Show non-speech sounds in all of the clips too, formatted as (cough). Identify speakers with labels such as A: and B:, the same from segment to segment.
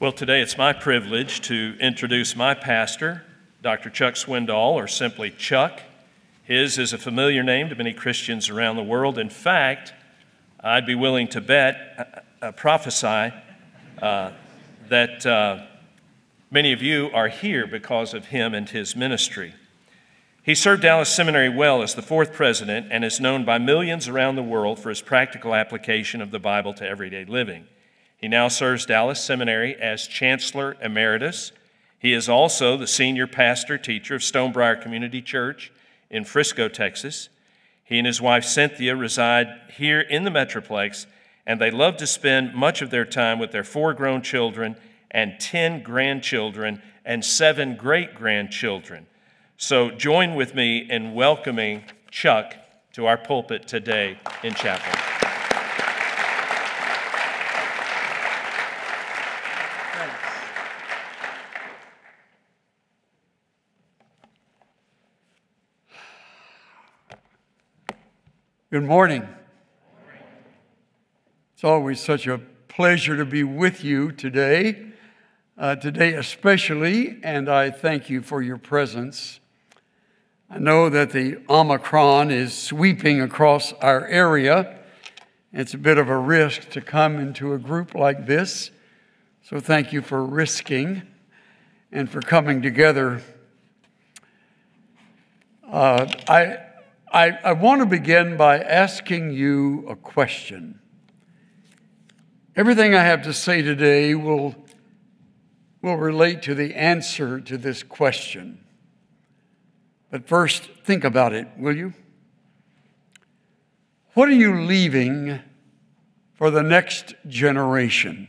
A: Well, today it's my privilege to introduce my pastor, Dr. Chuck Swindoll, or simply Chuck. His is a familiar name to many Christians around the world. In fact, I'd be willing to bet, uh, uh, prophesy, uh, that uh, many of you are here because of him and his ministry. He served Dallas Seminary well as the fourth president and is known by millions around the world for his practical application of the Bible to everyday living. He now serves Dallas Seminary as Chancellor Emeritus. He is also the senior pastor teacher of Stonebriar Community Church in Frisco, Texas. He and his wife Cynthia reside here in the Metroplex, and they love to spend much of their time with their four grown children and 10 grandchildren and seven great grandchildren. So join with me in welcoming Chuck to our pulpit today in chapel.
B: Good morning. It's always such a pleasure to be with you today, uh, today especially, and I thank you for your presence. I know that the Omicron is sweeping across our area. It's a bit of a risk to come into a group like this, so thank you for risking and for coming together. Uh, I I, I want to begin by asking you a question. Everything I have to say today will, will relate to the answer to this question. But first, think about it, will you? What are you leaving for the next generation?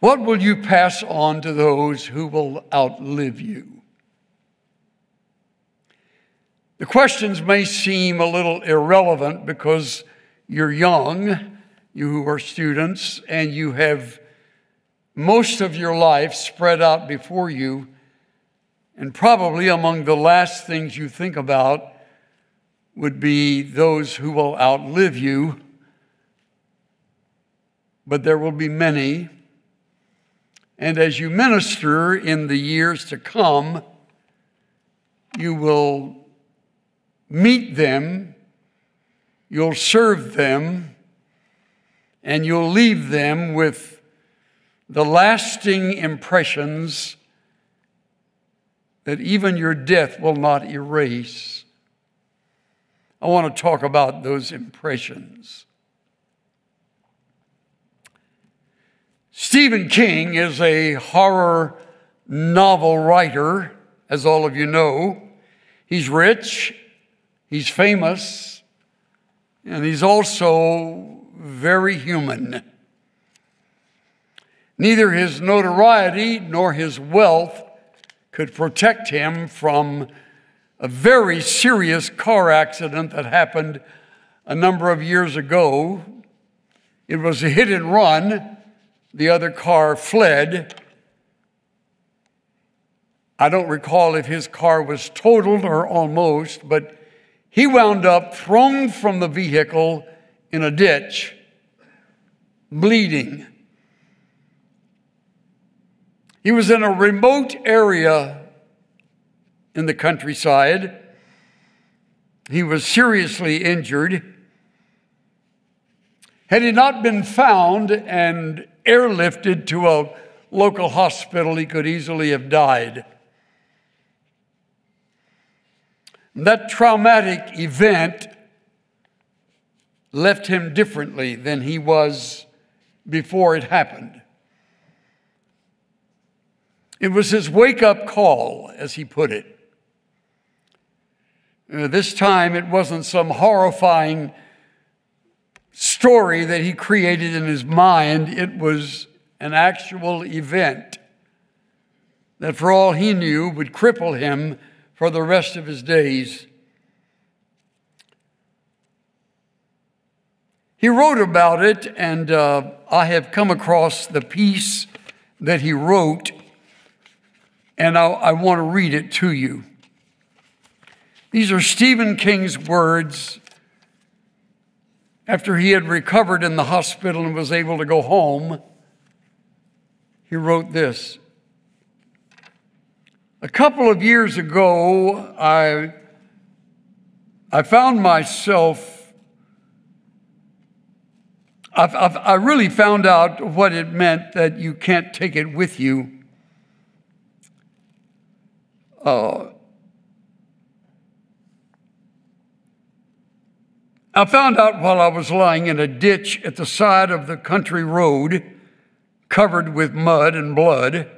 B: What will you pass on to those who will outlive you? The questions may seem a little irrelevant because you're young, you who are students, and you have most of your life spread out before you. And probably among the last things you think about would be those who will outlive you. But there will be many and as you minister in the years to come, you will meet them, you'll serve them, and you'll leave them with the lasting impressions that even your death will not erase. I want to talk about those impressions. Stephen King is a horror novel writer, as all of you know. He's rich, he's famous, and he's also very human. Neither his notoriety nor his wealth could protect him from a very serious car accident that happened a number of years ago. It was a hit and run the other car fled. I don't recall if his car was totaled or almost, but he wound up thrown from the vehicle in a ditch, bleeding. He was in a remote area in the countryside. He was seriously injured. Had he not been found and airlifted to a local hospital, he could easily have died. That traumatic event left him differently than he was before it happened. It was his wake up call, as he put it. Uh, this time it wasn't some horrifying story that he created in his mind, it was an actual event that, for all he knew, would cripple him for the rest of his days. He wrote about it, and uh, I have come across the piece that he wrote, and I, I want to read it to you. These are Stephen King's words after he had recovered in the hospital and was able to go home, he wrote this. A couple of years ago, I, I found myself, I've, I've, i really found out what it meant that you can't take it with you. Uh, I found out while I was lying in a ditch at the side of the country road, covered with mud and blood,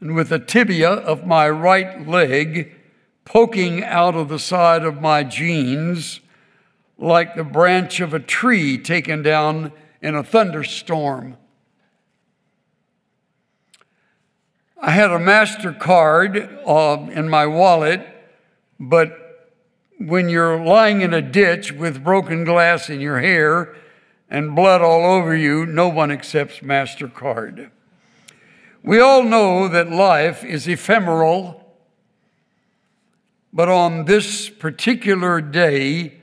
B: and with the tibia of my right leg poking out of the side of my jeans like the branch of a tree taken down in a thunderstorm. I had a MasterCard uh, in my wallet, but when you're lying in a ditch with broken glass in your hair and blood all over you, no one accepts MasterCard. We all know that life is ephemeral, but on this particular day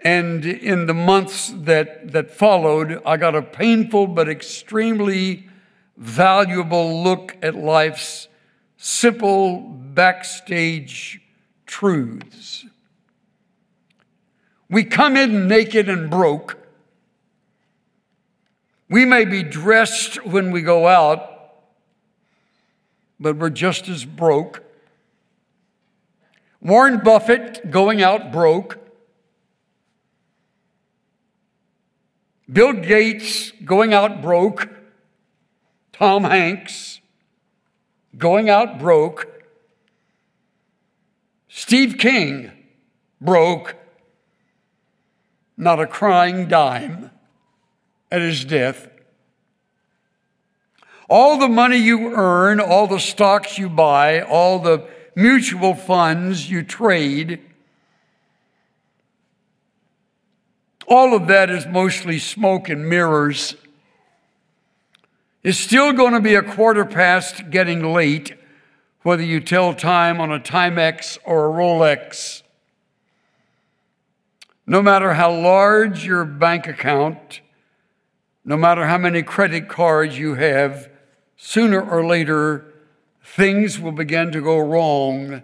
B: and in the months that, that followed, I got a painful but extremely valuable look at life's simple backstage truths. We come in naked and broke. We may be dressed when we go out, but we're just as broke. Warren Buffett going out broke. Bill Gates going out broke. Tom Hanks going out broke. Steve King broke, not a crying dime at his death. All the money you earn, all the stocks you buy, all the mutual funds you trade, all of that is mostly smoke and mirrors. It's still going to be a quarter past getting late whether you tell time on a Timex or a Rolex. No matter how large your bank account, no matter how many credit cards you have, sooner or later, things will begin to go wrong.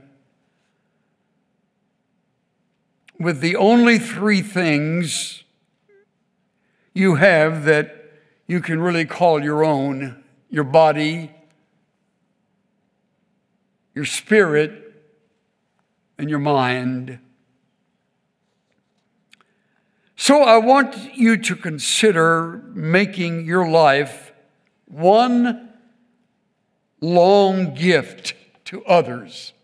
B: With the only three things you have that you can really call your own your body, your spirit, and your mind. So I want you to consider making your life one long gift to others.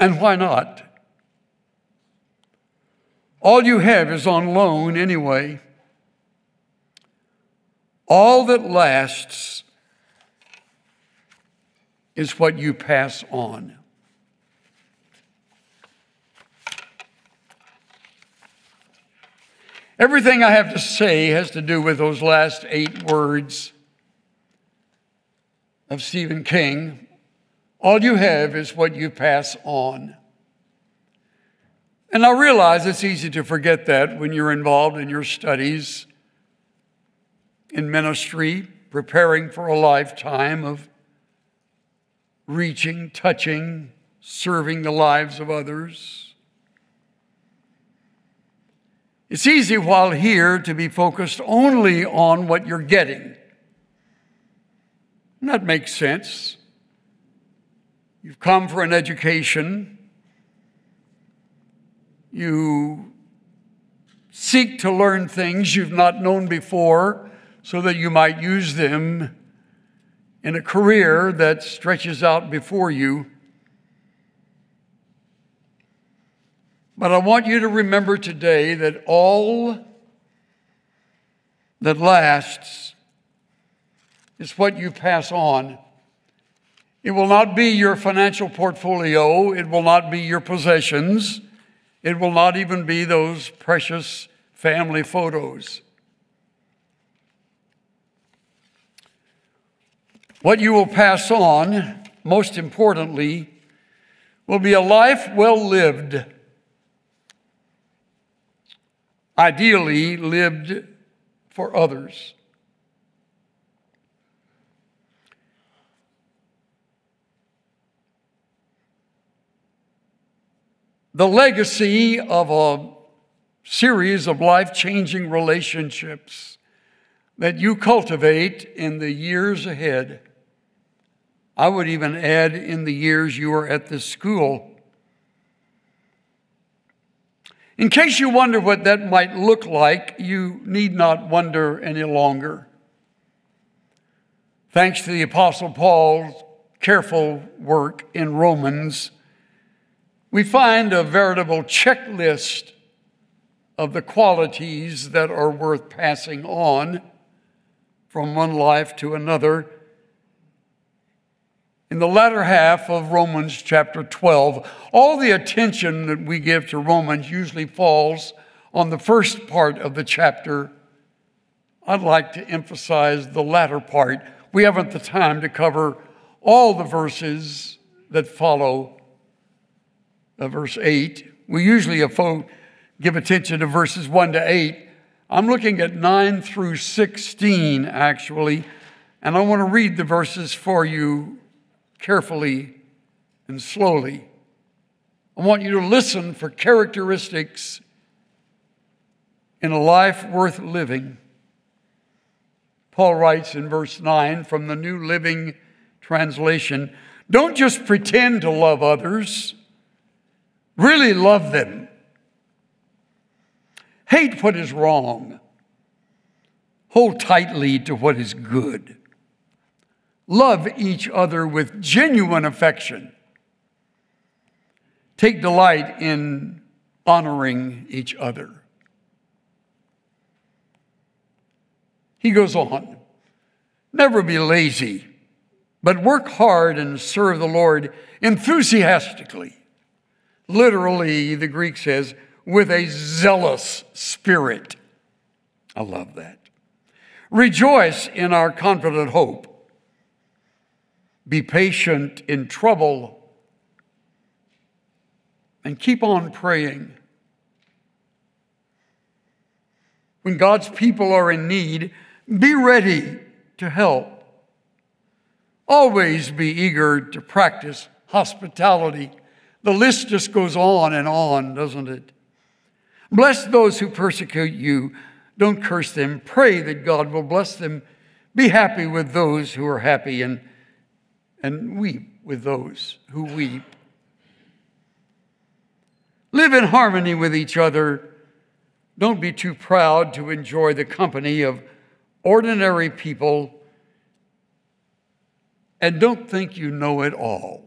B: And why not? All you have is on loan anyway. All that lasts is what you pass on. Everything I have to say has to do with those last eight words of Stephen King. All you have is what you pass on. And I realize it's easy to forget that when you're involved in your studies, in ministry, preparing for a lifetime of reaching, touching, serving the lives of others. It's easy while here to be focused only on what you're getting. And that makes sense. You've come for an education. You seek to learn things you've not known before so that you might use them in a career that stretches out before you. But I want you to remember today that all that lasts is what you pass on. It will not be your financial portfolio, it will not be your possessions, it will not even be those precious family photos. What you will pass on, most importantly, will be a life well lived. ideally lived for others. The legacy of a series of life changing relationships that you cultivate in the years ahead. I would even add in the years you were at this school. In case you wonder what that might look like, you need not wonder any longer. Thanks to the Apostle Paul's careful work in Romans, we find a veritable checklist of the qualities that are worth passing on from one life to another. In the latter half of Romans chapter 12, all the attention that we give to Romans usually falls on the first part of the chapter. I'd like to emphasize the latter part. We haven't the time to cover all the verses that follow uh, verse 8. We usually give attention to verses 1 to 8. I'm looking at 9 through 16, actually, and I want to read the verses for you carefully and slowly. I want you to listen for characteristics in a life worth living. Paul writes in verse 9 from the New Living Translation Don't just pretend to love others, really love them. Hate what is wrong. Hold tightly to what is good. Love each other with genuine affection. Take delight in honoring each other. He goes on Never be lazy, but work hard and serve the Lord enthusiastically. Literally, the Greek says, with a zealous spirit. I love that. Rejoice in our confident hope. Be patient in trouble. And keep on praying. When God's people are in need, be ready to help. Always be eager to practice hospitality. The list just goes on and on, doesn't it? Bless those who persecute you. Don't curse them. Pray that God will bless them. Be happy with those who are happy and, and weep with those who weep. Live in harmony with each other. Don't be too proud to enjoy the company of ordinary people. And don't think you know it all.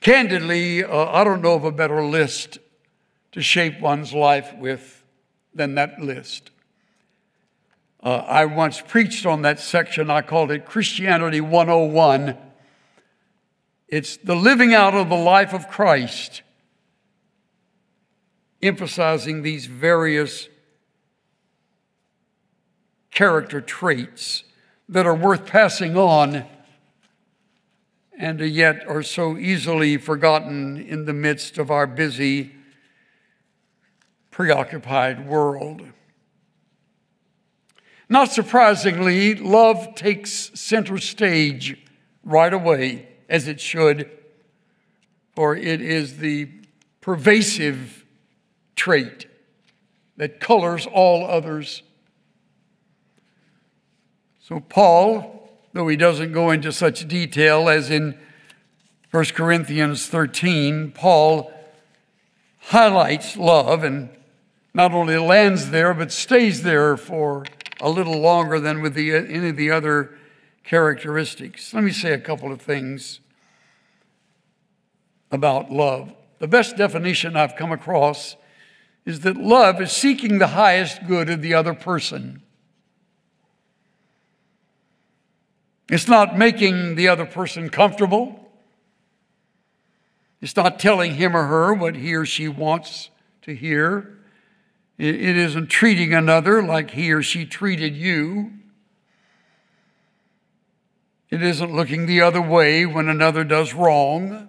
B: Candidly, uh, I don't know of a better list to shape one's life with than that list. Uh, I once preached on that section. I called it Christianity 101. It's the living out of the life of Christ, emphasizing these various character traits that are worth passing on and yet are so easily forgotten in the midst of our busy, preoccupied world. Not surprisingly, love takes center stage right away, as it should, for it is the pervasive trait that colors all others. So, Paul though he doesn't go into such detail as in 1 Corinthians 13, Paul highlights love and not only lands there, but stays there for a little longer than with the, any of the other characteristics. Let me say a couple of things about love. The best definition I've come across is that love is seeking the highest good of the other person. It's not making the other person comfortable. It's not telling him or her what he or she wants to hear. It isn't treating another like he or she treated you. It isn't looking the other way when another does wrong.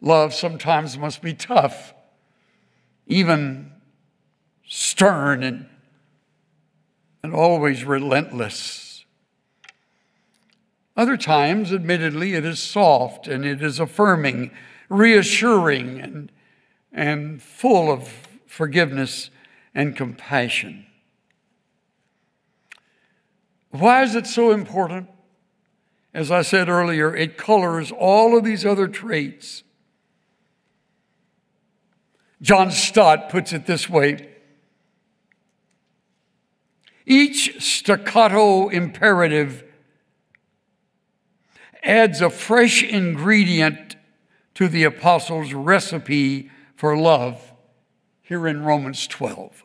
B: Love sometimes must be tough, even stern and, and always relentless. Other times, admittedly, it is soft and it is affirming, reassuring, and, and full of forgiveness and compassion. Why is it so important? As I said earlier, it colors all of these other traits John Stott puts it this way each staccato imperative adds a fresh ingredient to the apostles' recipe for love here in Romans 12.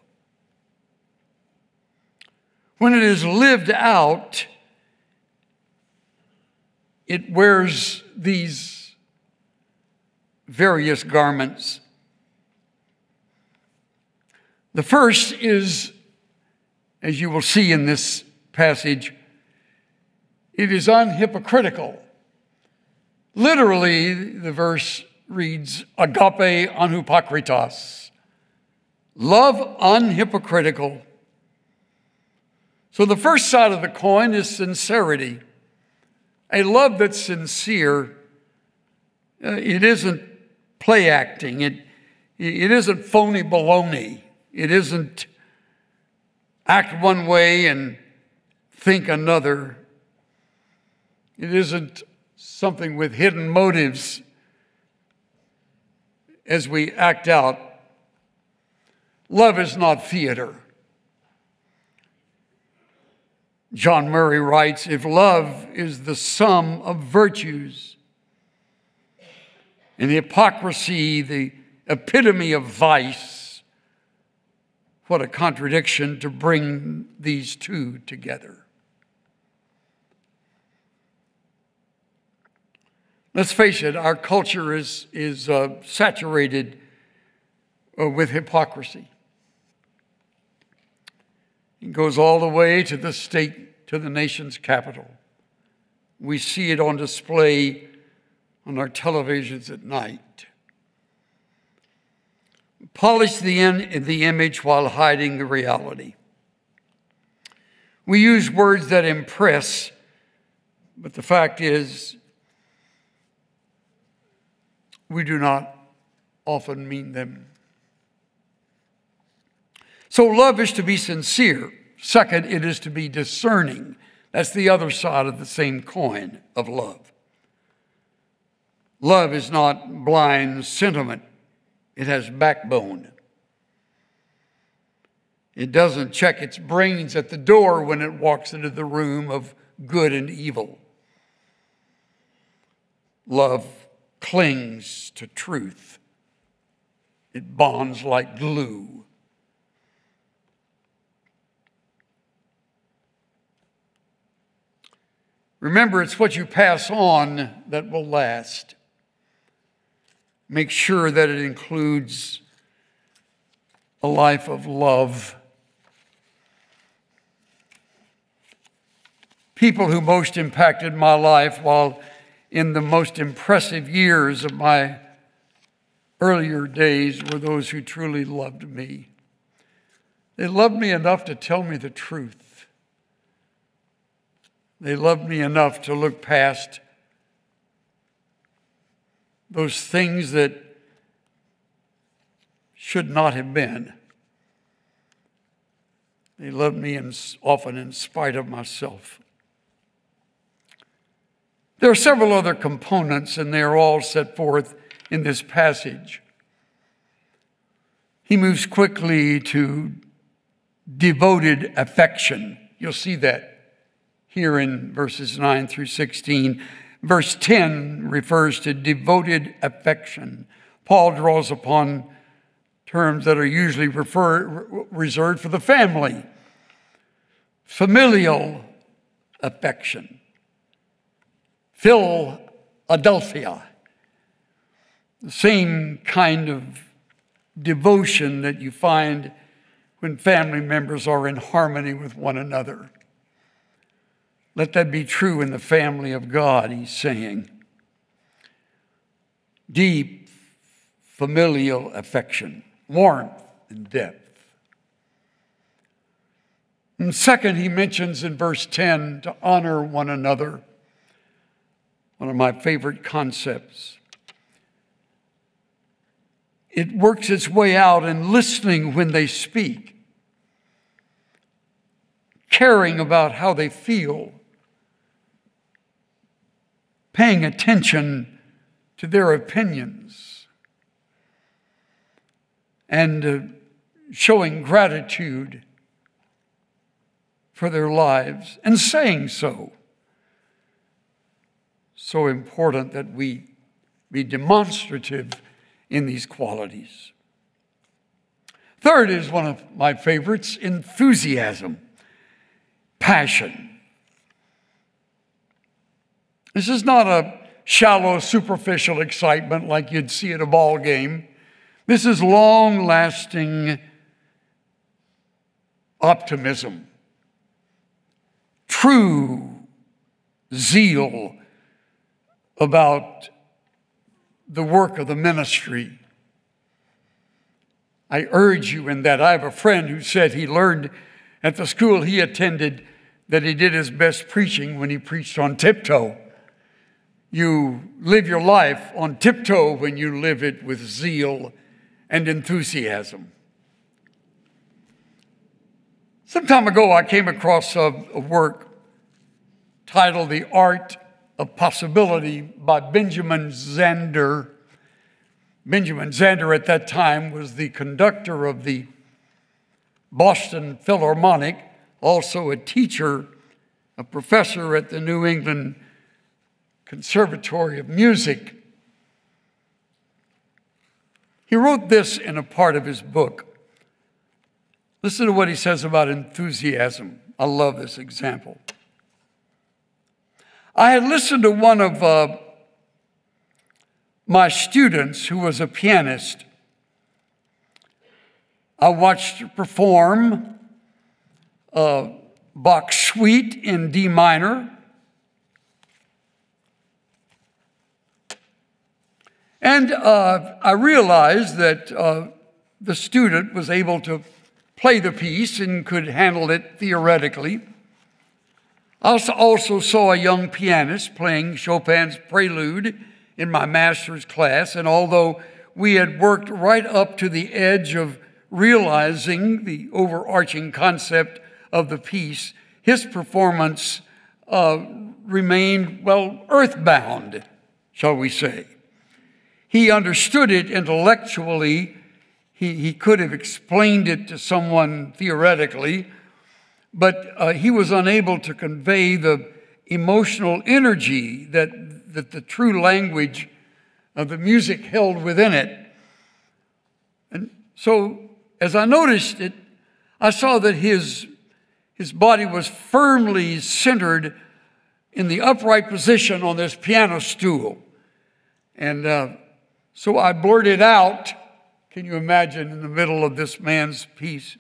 B: When it is lived out, it wears these various garments the first is, as you will see in this passage, it is unhypocritical. Literally, the verse reads agape anhypokritos, love unhypocritical. So the first side of the coin is sincerity, a love that's sincere. Uh, it isn't play acting, it, it isn't phony baloney. It isn't act one way and think another. It isn't something with hidden motives as we act out. Love is not theater. John Murray writes if love is the sum of virtues and the hypocrisy, the epitome of vice, what a contradiction to bring these two together. Let's face it, our culture is, is uh, saturated uh, with hypocrisy. It goes all the way to the state, to the nation's capital. We see it on display on our televisions at night polish the, in, the image while hiding the reality. We use words that impress, but the fact is, we do not often mean them. So, love is to be sincere. Second, it is to be discerning. That's the other side of the same coin of love. Love is not blind sentiment, it has backbone. It doesn't check its brains at the door when it walks into the room of good and evil. Love clings to truth, it bonds like glue. Remember, it's what you pass on that will last make sure that it includes a life of love. People who most impacted my life while in the most impressive years of my earlier days were those who truly loved me. They loved me enough to tell me the truth. They loved me enough to look past those things that should not have been. They loved me in, often in spite of myself. There are several other components, and they are all set forth in this passage. He moves quickly to devoted affection. You'll see that here in verses 9 through 16. Verse 10 refers to devoted affection. Paul draws upon terms that are usually refer, reserved for the family familial affection, Philadelphia, the same kind of devotion that you find when family members are in harmony with one another. Let that be true in the family of God, he's saying. Deep familial affection, warmth and depth. And second, he mentions in verse 10 to honor one another, one of my favorite concepts. It works its way out in listening when they speak, caring about how they feel, paying attention to their opinions, and uh, showing gratitude for their lives and saying so. So important that we be demonstrative in these qualities. Third is one of my favorites enthusiasm, passion. This is not a shallow, superficial excitement like you'd see at a ball game. This is long lasting optimism true zeal about the work of the ministry. I urge you in that. I have a friend who said he learned at the school he attended that he did his best preaching when he preached on tiptoe. You live your life on tiptoe when you live it with zeal and enthusiasm. Some time ago, I came across a, a work titled The Art of Possibility by Benjamin Zander. Benjamin Zander at that time was the conductor of the Boston Philharmonic, also a teacher, a professor at the New England Conservatory of Music. He wrote this in a part of his book. Listen to what he says about enthusiasm. I love this example. I had listened to one of uh, my students who was a pianist. I watched her perform uh, Bach's Suite in D minor. And uh, I realized that uh, the student was able to play the piece and could handle it theoretically. I also saw a young pianist playing Chopin's Prelude in my master's class, and although we had worked right up to the edge of realizing the overarching concept of the piece, his performance uh, remained, well, earthbound, shall we say. He understood it intellectually he, he could have explained it to someone theoretically, but uh, he was unable to convey the emotional energy that, that the true language of the music held within it. And so, as I noticed it, I saw that his, his body was firmly centered in the upright position on this piano stool. And uh, so I blurted out can you imagine in the middle of this man's piece?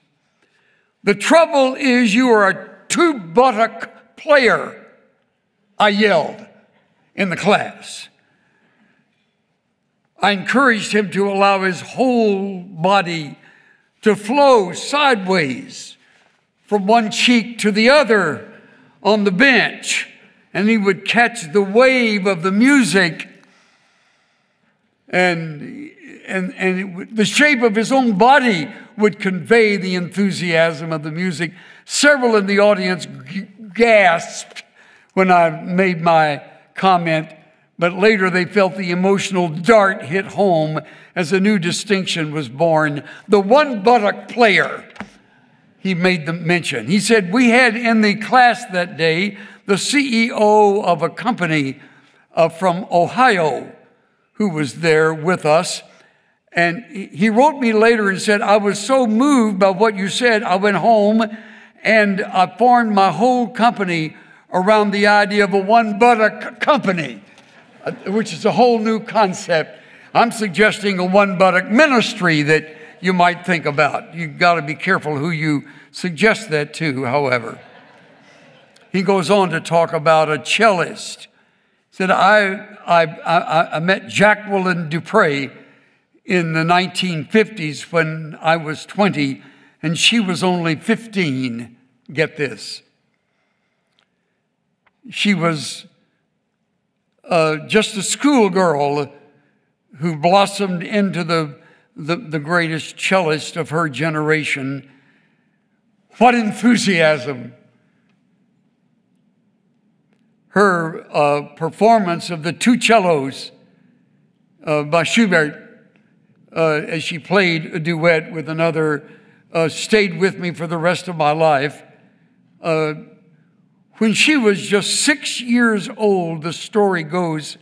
B: The trouble is, you are a two buttock player, I yelled in the class. I encouraged him to allow his whole body to flow sideways from one cheek to the other on the bench, and he would catch the wave of the music. And and, and it, the shape of his own body would convey the enthusiasm of the music. Several in the audience gasped when I made my comment, but later they felt the emotional dart hit home as a new distinction was born. The one buttock player, he made the mention. He said, We had in the class that day the CEO of a company uh, from Ohio who was there with us. And he wrote me later and said, I was so moved by what you said, I went home and I formed my whole company around the idea of a one buttock company, uh, which is a whole new concept. I'm suggesting a one buttock ministry that you might think about. You've got to be careful who you suggest that to, however. he goes on to talk about a cellist. He said, I, I, I, I met Jacqueline Dupre in the 1950s when I was 20, and she was only 15. Get this. She was uh, just a schoolgirl who blossomed into the, the, the greatest cellist of her generation. What enthusiasm! Her uh, performance of the two cellos uh, by Schubert uh, as she played a duet with another uh, stayed with me for the rest of my life. Uh, when she was just six years old, the story goes,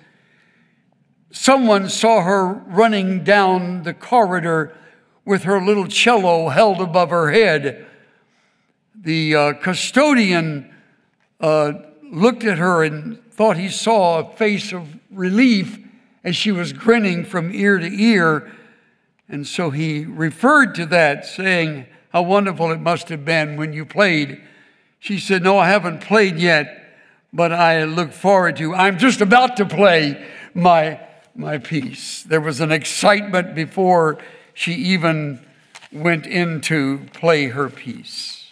B: someone saw her running down the corridor with her little cello held above her head. The uh, custodian uh, looked at her and thought he saw a face of relief as she was grinning from ear to ear. And so he referred to that, saying, How wonderful it must have been when you played she said, No, I haven't played yet, but I look forward to. I'm just about to play my, my piece. There was an excitement before she even went in to play her piece.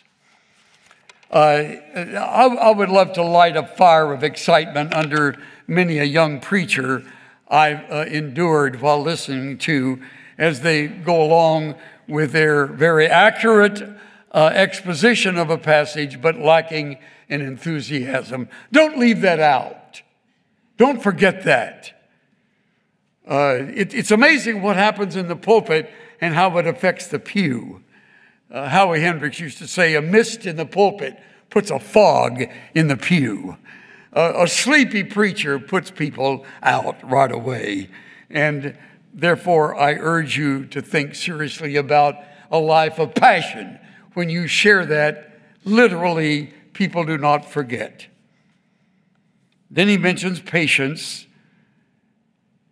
B: Uh, I, I, would love to light a fire of excitement under many a young preacher I've uh, endured while listening to as they go along with their very accurate uh, exposition of a passage, but lacking in enthusiasm. Don't leave that out. Don't forget that. Uh, it, it's amazing what happens in the pulpit and how it affects the pew. Uh, Howie Hendricks used to say, a mist in the pulpit puts a fog in the pew. Uh, a sleepy preacher puts people out right away. And therefore, I urge you to think seriously about a life of passion when you share that, literally, people do not forget. Then he mentions patience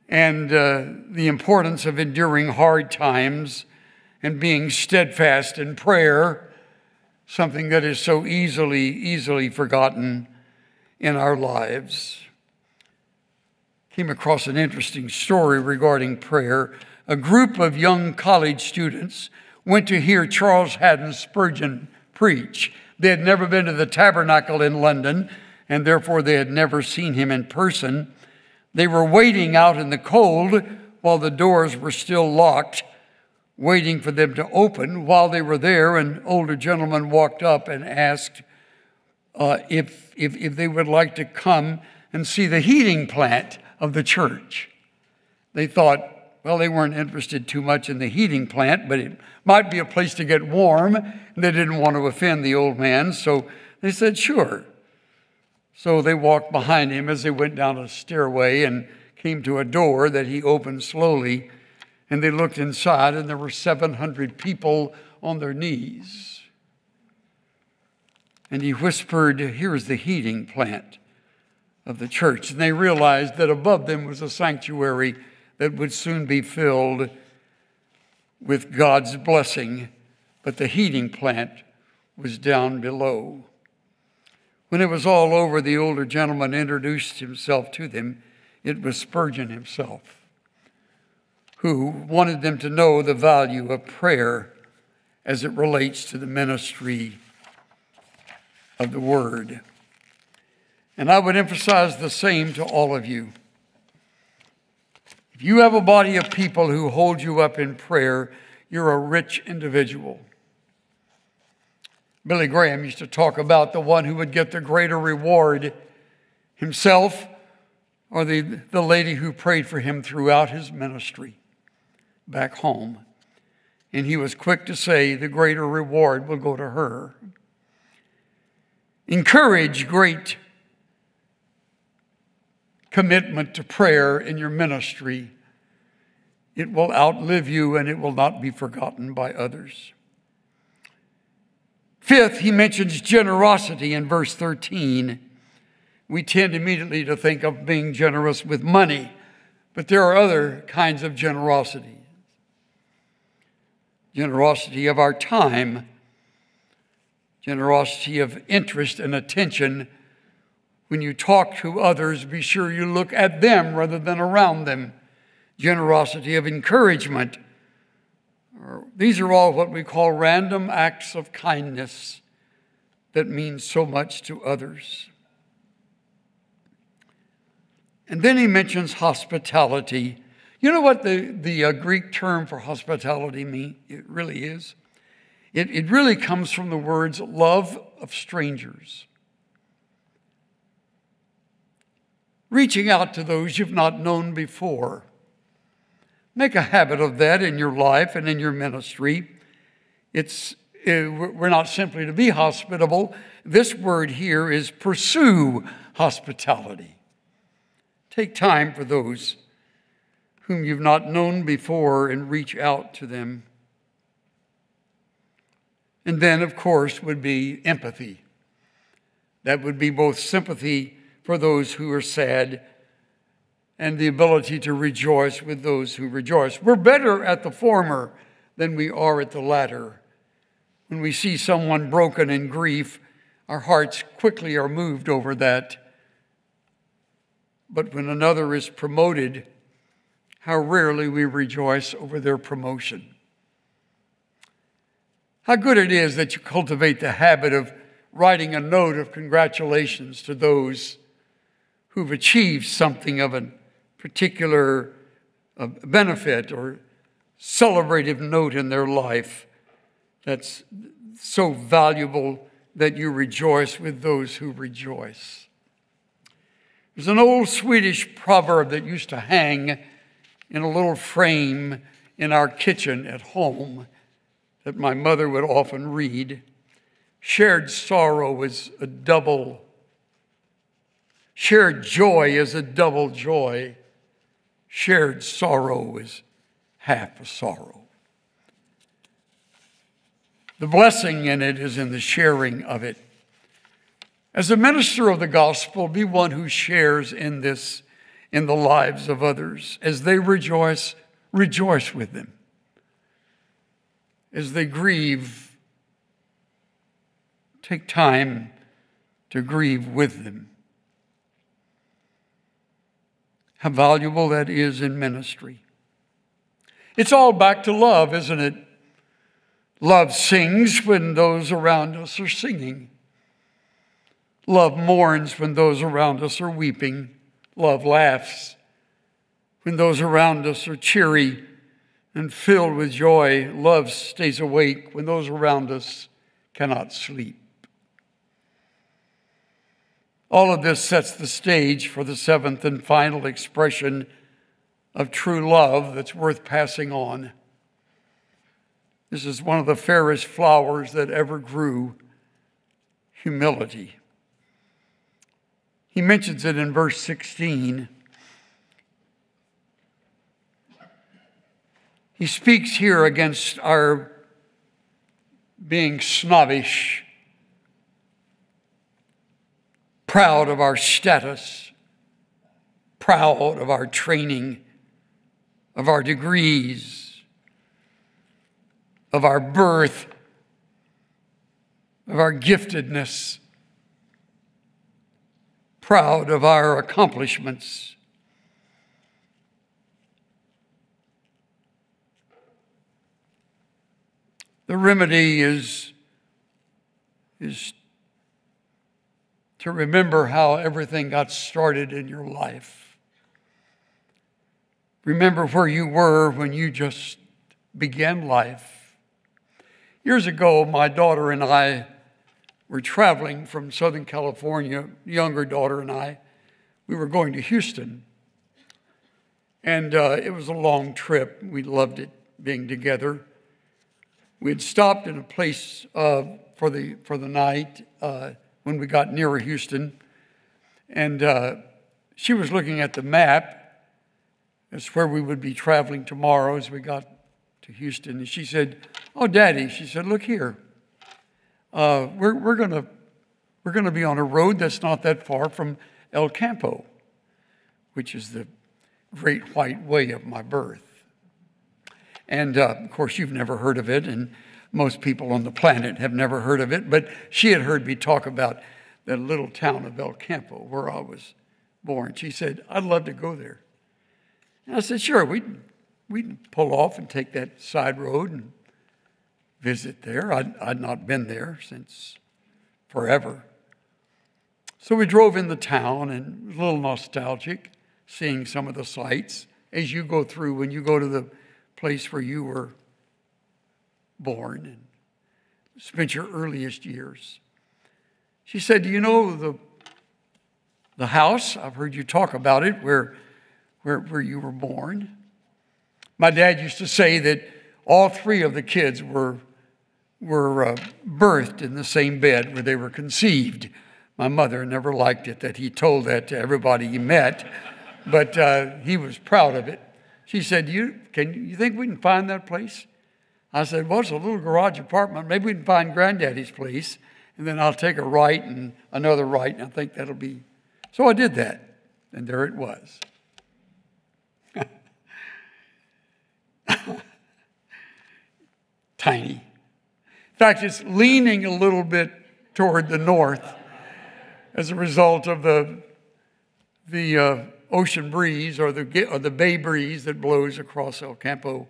B: and uh, the importance of enduring hard times and being steadfast in prayer, something that is so easily, easily forgotten in our lives. Came across an interesting story regarding prayer. A group of young college students went to hear Charles Haddon Spurgeon preach. They had never been to the tabernacle in London, and therefore they had never seen him in person. They were waiting out in the cold while the doors were still locked, waiting for them to open. While they were there, an older gentleman walked up and asked uh, if, if, if they would like to come and see the heating plant of the church. They thought, well, they weren't interested too much in the heating plant, but it might be a place to get warm. And they didn't want to offend the old man, so they said, sure. So they walked behind him as they went down a stairway and came to a door that he opened slowly. And they looked inside, and there were 700 people on their knees. And he whispered, Here's the heating plant of the church. And they realized that above them was a sanctuary that would soon be filled with God's blessing, but the heating plant was down below. When it was all over, the older gentleman introduced himself to them. It was Spurgeon himself, who wanted them to know the value of prayer as it relates to the ministry of the Word. And I would emphasize the same to all of you. If you have a body of people who hold you up in prayer, you're a rich individual. Billy Graham used to talk about the one who would get the greater reward himself or the, the lady who prayed for him throughout his ministry back home. And he was quick to say, the greater reward will go to her. Encourage great commitment to prayer in your ministry, it will outlive you and it will not be forgotten by others. Fifth, he mentions generosity in verse 13. We tend immediately to think of being generous with money, but there are other kinds of generosity. Generosity of our time, generosity of interest and attention. When you talk to others, be sure you look at them rather than around them. Generosity of encouragement. These are all what we call random acts of kindness that mean so much to others. And then he mentions hospitality. You know what the, the uh, Greek term for hospitality mean? It really is. It, it really comes from the words love of strangers. Reaching out to those you've not known before. Make a habit of that in your life and in your ministry. It's, it, uh, we're not simply to be hospitable. This word here is pursue hospitality. Take time for those whom you've not known before and reach out to them. And then, of course, would be empathy. That would be both sympathy for those who are sad and the ability to rejoice with those who rejoice. We're better at the former than we are at the latter. When we see someone broken in grief, our hearts quickly are moved over that. But when another is promoted, how rarely we rejoice over their promotion. How good it is that you cultivate the habit of writing a note of congratulations to those who've achieved something of a particular uh, benefit or celebrative note in their life that's so valuable that you rejoice with those who rejoice. There's an old Swedish proverb that used to hang in a little frame in our kitchen at home that my mother would often read. Shared sorrow is a double, shared joy is a double joy. Shared sorrow is half a sorrow. The blessing in it is in the sharing of it. As a minister of the gospel, be one who shares in this in the lives of others. As they rejoice, rejoice with them as they grieve, take time to grieve with them. How valuable that is in ministry. It's all back to love, isn't it? Love sings when those around us are singing. Love mourns when those around us are weeping. Love laughs when those around us are cheery and filled with joy, love stays awake when those around us cannot sleep. All of this sets the stage for the seventh and final expression of true love that's worth passing on. This is one of the fairest flowers that ever grew humility. He mentions it in verse 16. He speaks here against our being snobbish, proud of our status, proud of our training, of our degrees, of our birth, of our giftedness, proud of our accomplishments. The remedy is, is to remember how everything got started in your life. Remember where you were when you just began life. Years ago, my daughter and I were traveling from Southern California, younger daughter and I. We were going to Houston. And uh, it was a long trip. We loved it being together. We had stopped in a place uh, for, the, for the night uh, when we got nearer Houston. And uh, she was looking at the map. That's where we would be traveling tomorrow as we got to Houston. And she said, Oh, Daddy, she said, look here. Uh, we're we're going to we're gonna be on a road that's not that far from El Campo, which is the great white way of my birth. And uh, of course, you've never heard of it. And most people on the planet have never heard of it, but she had heard me talk about that little town of El Campo where I was born. She said, I'd love to go there. And I said, sure, we'd, we'd pull off and take that side road and visit there. I'd, I'd not been there since forever. So we drove in the town and was a little nostalgic, seeing some of the sights as you go through when you go to the place where you were born and spent your earliest years. She said, Do you know the, the house? I've heard you talk about it, where, where, where you were born. My dad used to say that all three of the kids were, were uh, birthed in the same bed where they were conceived. My mother never liked it that he told that to everybody he met, but uh, he was proud of it. She said, you, can, you think we can find that place? I said, Well, it's a little garage apartment. Maybe we can find Granddaddy's place, and then I'll take a right and another right, and I think that'll be. So I did that, and there it was. (laughs) Tiny. In fact, it's leaning a little bit toward the north as a result of the, the uh, ocean breeze or the, or the bay breeze that blows across El Campo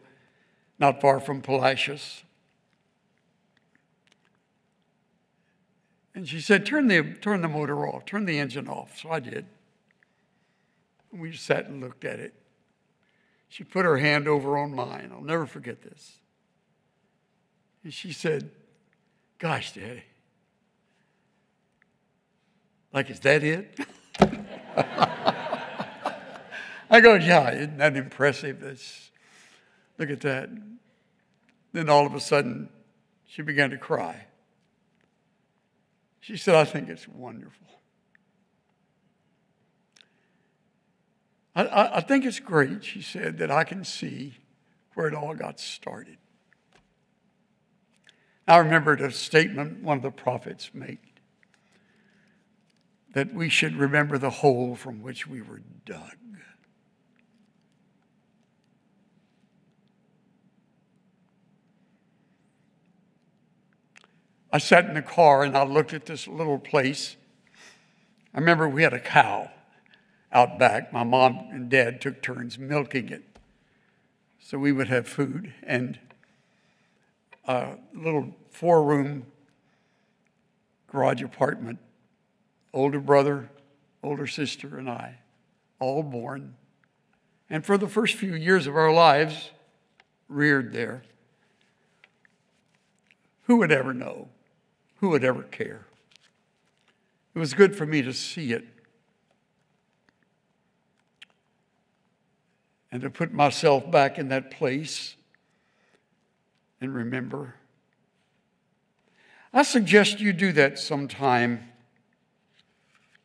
B: not far from Palacios. And she said, turn the, turn the motor off, turn the engine off. So I did. We just sat and looked at it. She put her hand over on mine. I'll never forget this. And she said, Gosh, Daddy. Like, is that it? (laughs) I go, Yeah, isn't that impressive? That's, look at that. Then all of a sudden, she began to cry. She said, I think it's wonderful. I, I, I think it's great, she said, that I can see where it all got started. I remembered a statement one of the prophets made that we should remember the hole from which we were dug. I sat in the car and I looked at this little place. I remember we had a cow out back. My mom and dad took turns milking it. So we would have food and a little four room garage apartment. Older brother, older sister, and I, all born. And for the first few years of our lives, reared there. Who would ever know? Who would ever care? It was good for me to see it and to put myself back in that place and remember. I suggest you do that sometime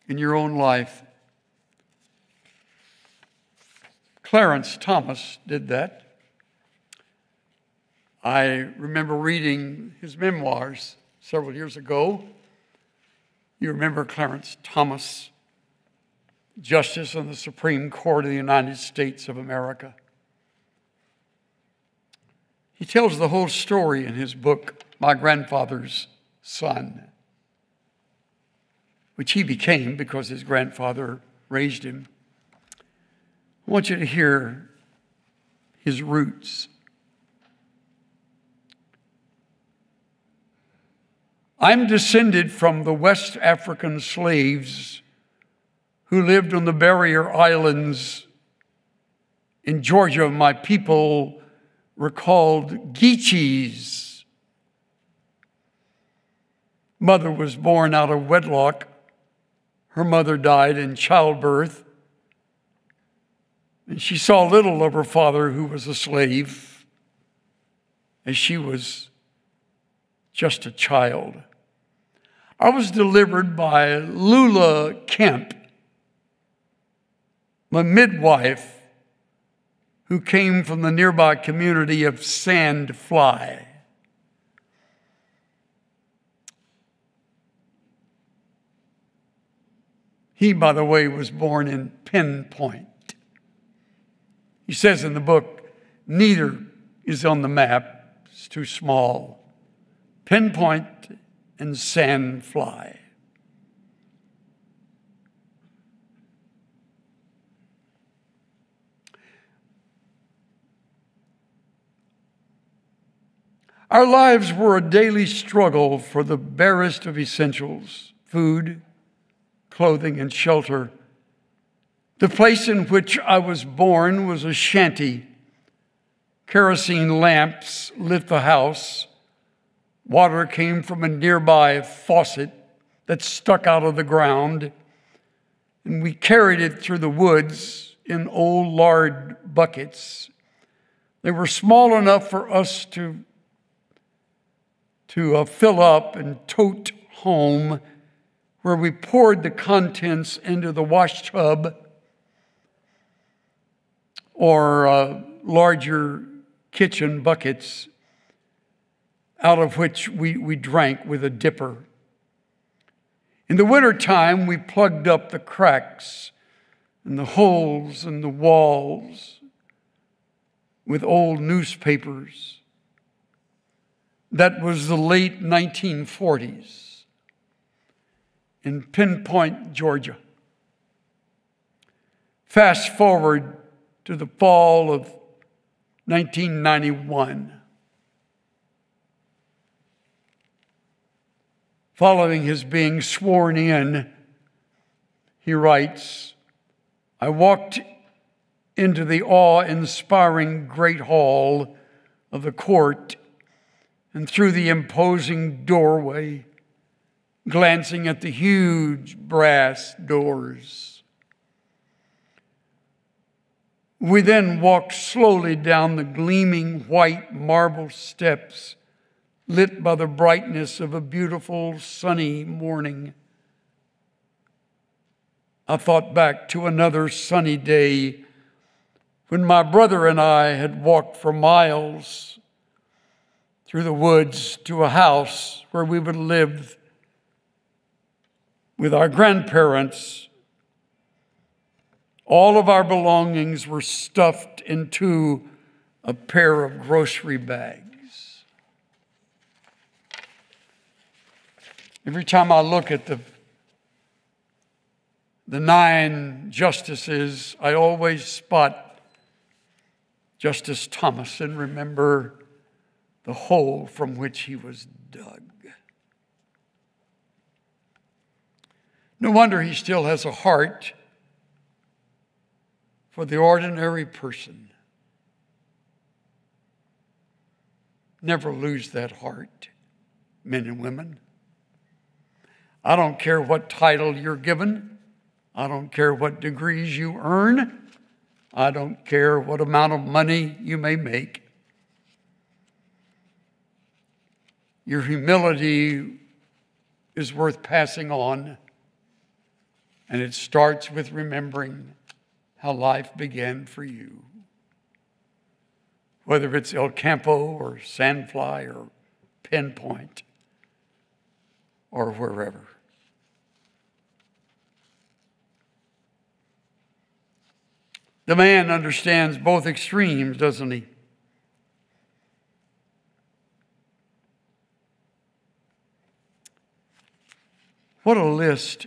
B: in your own life. Clarence Thomas did that. I remember reading his memoirs several years ago. You remember Clarence Thomas, Justice on the Supreme Court of the United States of America. He tells the whole story in his book, My Grandfather's Son, which he became because his grandfather raised him. I want you to hear his roots. I'm descended from the West African slaves who lived on the barrier islands in Georgia. My people were called Geechees. Mother was born out of wedlock. Her mother died in childbirth. And she saw little of her father, who was a slave, as she was just a child. I was delivered by Lula Kemp, my midwife, who came from the nearby community of Sandfly. He, by the way, was born in Pinpoint. He says in the book, neither is on the map, it's too small. pinpoint and sandfly. Our lives were a daily struggle for the barest of essentials food, clothing, and shelter. The place in which I was born was a shanty. Kerosene lamps lit the house. Water came from a nearby faucet that stuck out of the ground, and we carried it through the woods in old lard buckets. They were small enough for us to to uh, fill up and tote home, where we poured the contents into the wash tub or uh, larger kitchen buckets out of which we, we drank with a dipper. In the wintertime, we plugged up the cracks and the holes in the walls with old newspapers that was the late 1940s in Pinpoint, Georgia. Fast forward to the fall of 1991. Following his being sworn in, he writes, I walked into the awe inspiring great hall of the court and through the imposing doorway, glancing at the huge brass doors. We then walked slowly down the gleaming white marble steps, lit by the brightness of a beautiful sunny morning. I thought back to another sunny day when my brother and I had walked for miles through the woods to a house where we would live with our grandparents. All of our belongings were stuffed into a pair of grocery bags. Every time I look at the, the nine justices, I always spot Justice Thomas and remember the hole from which he was dug. No wonder he still has a heart for the ordinary person. Never lose that heart, men and women. I don't care what title you're given. I don't care what degrees you earn. I don't care what amount of money you may make. Your humility is worth passing on, and it starts with remembering how life began for you. Whether it's El Campo or Sandfly or Pinpoint or wherever. The man understands both extremes, doesn't he? What a list.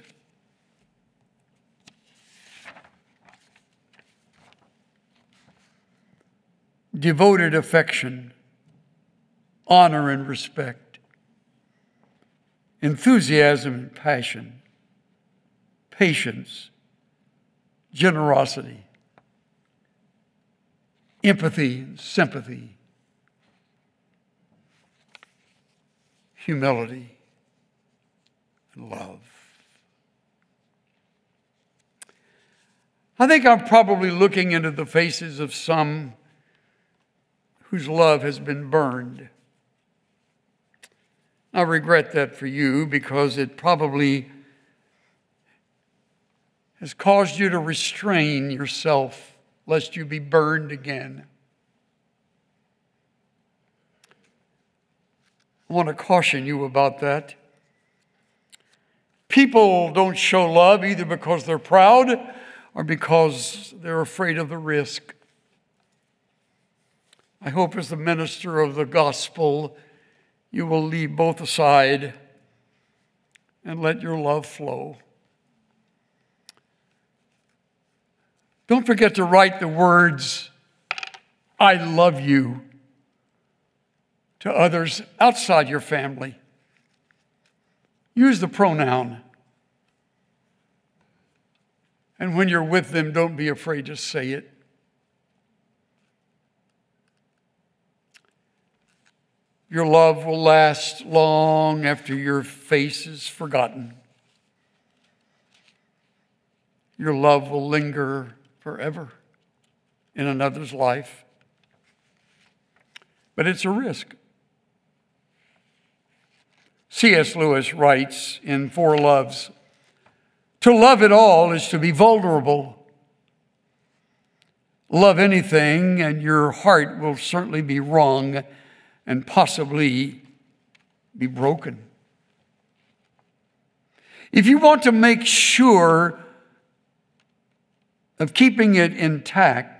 B: Devoted affection, honor and respect, enthusiasm and passion, patience, generosity, empathy and sympathy, humility and love. I think I'm probably looking into the faces of some whose love has been burned. I regret that for you because it probably has caused you to restrain yourself lest you be burned again. I want to caution you about that. People don't show love either because they're proud or because they're afraid of the risk. I hope, as the minister of the gospel, you will leave both aside and let your love flow. Don't forget to write the words, I love you, to others outside your family. Use the pronoun. And when you're with them, don't be afraid to say it. Your love will last long after your face is forgotten. Your love will linger forever in another's life. But it's a risk. C.S. Lewis writes in Four Loves To love at all is to be vulnerable. Love anything, and your heart will certainly be wrung and possibly be broken. If you want to make sure of keeping it intact,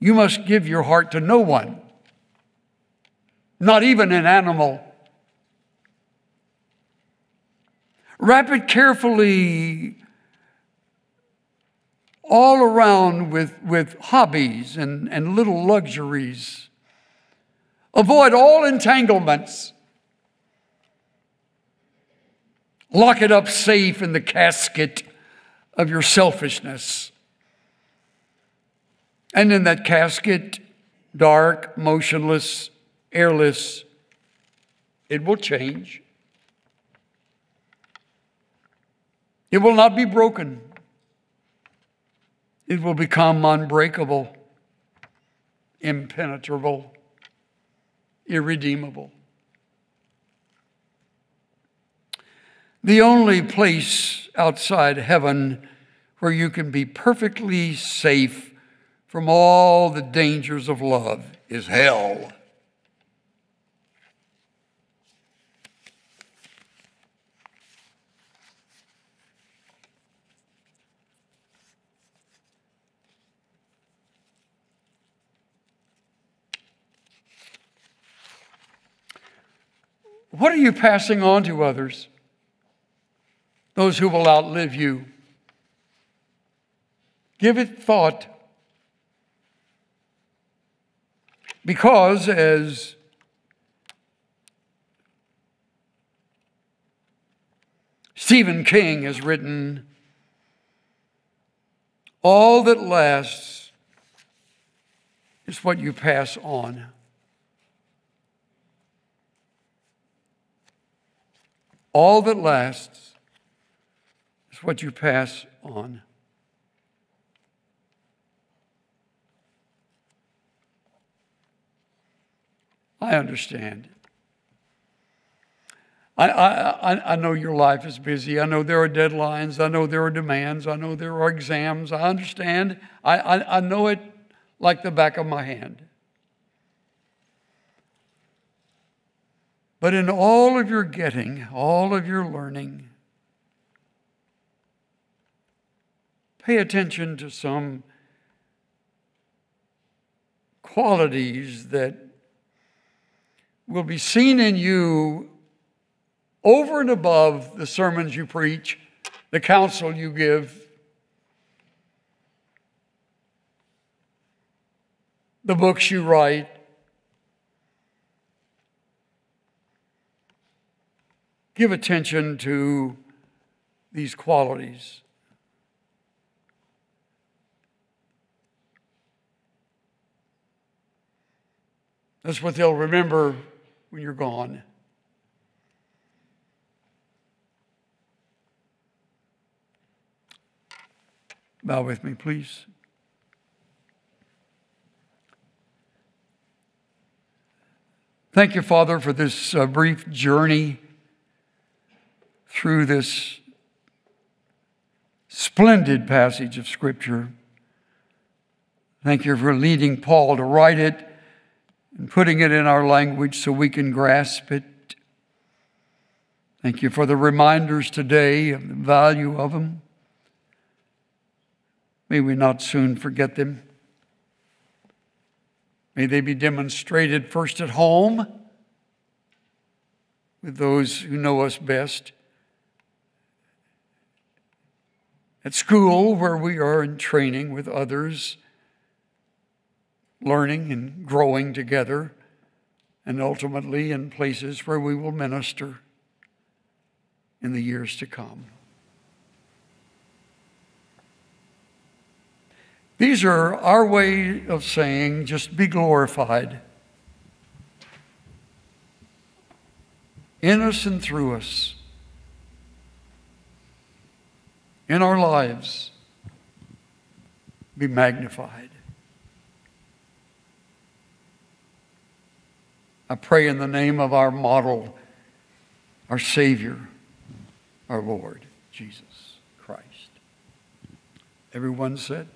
B: you must give your heart to no one, not even an animal. Wrap it carefully all around with, with hobbies and, and little luxuries Avoid all entanglements. Lock it up safe in the casket of your selfishness. And in that casket, dark, motionless, airless, it will change. It will not be broken. It will become unbreakable, impenetrable irredeemable. The only place outside heaven where you can be perfectly safe from all the dangers of love is hell. What are you passing on to others? Those who will outlive you. Give it thought. Because, as Stephen King has written, all that lasts is what you pass on. All that lasts is what you pass on. I understand. I, I, I know your life is busy. I know there are deadlines. I know there are demands. I know there are exams. I understand. I, I, I know it like the back of my hand. But in all of your getting, all of your learning, pay attention to some qualities that will be seen in you over and above the sermons you preach, the counsel you give, the books you write, give attention to these qualities. That's what they'll remember when you're gone. Bow with me, please. Thank you, Father, for this uh, brief journey through this splendid passage of Scripture. Thank you for leading Paul to write it and putting it in our language so we can grasp it. Thank you for the reminders today of the value of them. May we not soon forget them. May they be demonstrated first at home with those who know us best. At school, where we are in training with others, learning and growing together, and ultimately in places where we will minister in the years to come. These are our way of saying, just be glorified in us and through us, in our lives, be magnified. I pray in the name of our model, our Savior, our Lord, Jesus Christ. Everyone said,